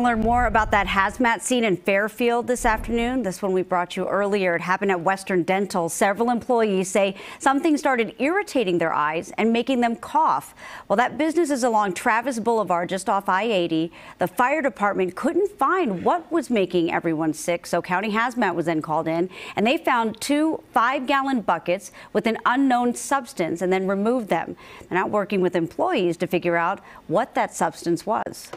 Learn more about that hazmat scene in Fairfield this afternoon. This one we brought you earlier. It happened at Western Dental. Several employees say something started irritating their eyes and making them cough. Well, that business is along Travis Boulevard, just off I-80. The fire department couldn't find what was making everyone sick, so County Hazmat was then called in, and they found two five-gallon buckets with an unknown substance and then removed them. They're not working with employees to figure out what that substance was.